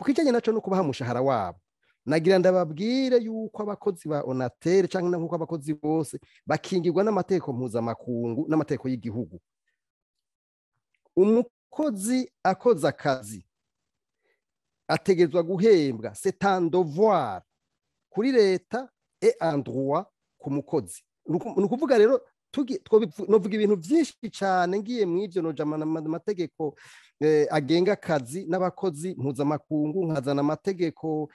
ku kijyanye na cyo no kubaha umushahara wabo nagira ndababwire yuko abakozi ba onatere cyangwa nk'uko abakozi bose bakingirwa n'amategeko mpuzamakungu n'amategeko y'igihugu. Umukozi akoze akazi ategerezwa guhembwa setandovuwari kuri leta e andruwa ku mukozi. Ni ukuvuga rero novuga ibintu byinshi cyane ngiye mu ibyo amategeko agenga akazi n'abakozi mpuzamakungu nkazana amategeko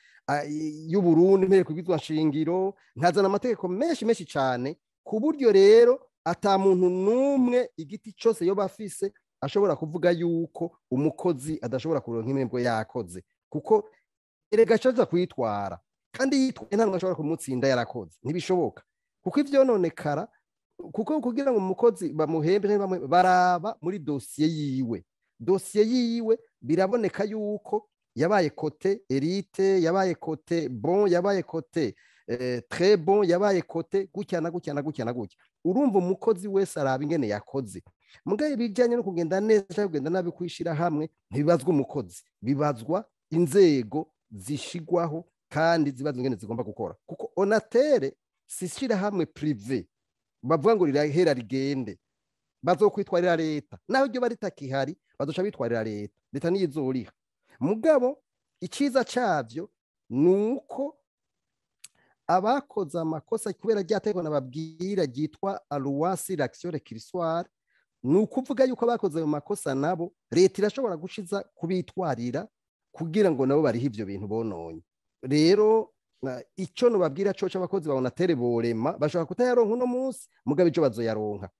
y'uburundi nteko bw'izwa nshingiro nkazana amategeko menshi menshi cyane ku buryo rero ata muntu n'umwe igiti cyose yo bafise ashobora kuvuga yuko umukozi adashobora kuronka impembo yakoze. Kuko erega acaza kuyitwara kandi yitwaye ntabwo ashobora kumutsinda yarakoze. Ntibishoboka. Kuko ibyononekara kuko kugira ngo umukozi bamuhembe baraba muri dosiye yiwe. Dosiye yiwe biraboneka yuko yabaye kote erite yabaye kote bon yabaye kote tre bon yabaye kote gutya na gutya na gutya na gutya. Urumva umukozi wese araba ingene yakoze. Mugabo ibijyanye no kugenda neza kugenda nabi kwishyira hamwe ntibibazwa umukozi. Bibazwa inzego zishigwaho kandi zibaza ingene zigomba gukora. Kuko onatere si ishyirahamwe pirive bavuga ngo rirahera rigende. Bazokwitwarira leta. Naho iryo bari takihari bazoca bitwarira leta. Leta niyo izoriha. Mugabo icyiza cyabyo ni uko abakoze amakosa kubera ryategwa nababwira ryitwa aruwasi lakisiyore kiriswari ni ukuvuga yuko abakoze ayo makosa nabo leta irashobora gushiza kubitwarira kugira ngo nabo barihe ibyo bintu bononye. Rero icyo nubabwira cyo cy'abakozi babona tere borema bashobora kutayaronka uno munsi mugabo icyo bazoyaronka.